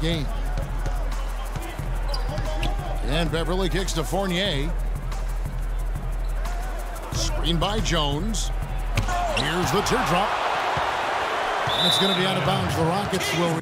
the game. And Beverly kicks to Fournier. Screen by Jones. Here's the teardrop. And it's going to be out of bounds. The Rockets will